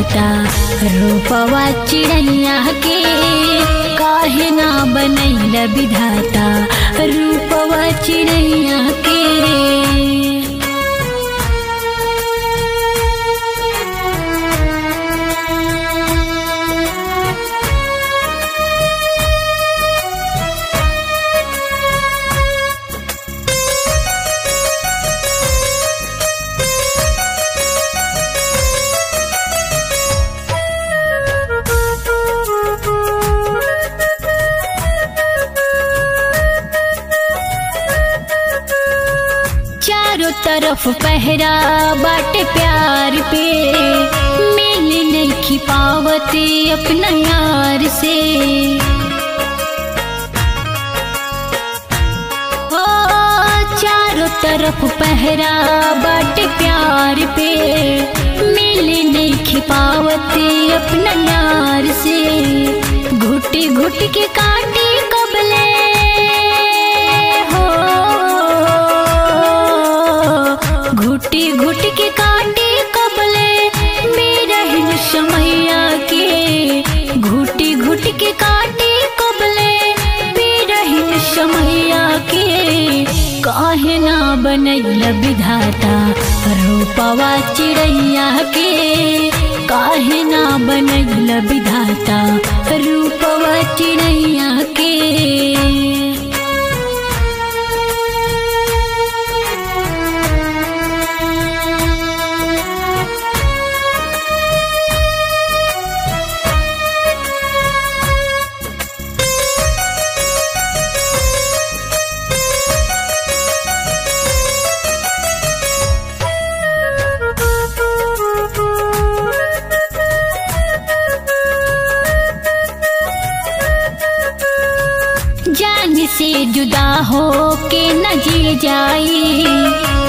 विधाता रूपवा चिड़ैया के। काहे ना बनैल विधाता रूपवा चिड़ैया के। तरफ़ पहरा बाटे प्यार पे। मिल नहीं पावते अपना यार से। ओ, चारों तरफ़ पहरा बाटे प्यार पे। मिल नहीं पावते अपना यार से। घुटी घुट के काटे बनैल विधाता रूपवा चिड़ैया के। काहे ना बनैल विधाता रूपवा चिड़ैया जान से जुदा हो के न जी जाई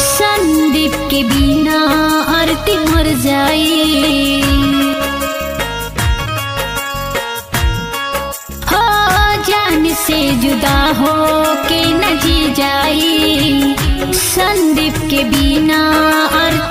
संदीप के बिना आरती मर जाए। हो, जान से जुदा हो के न जी जाई संदीप के बिना आरती